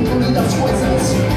controle das coisas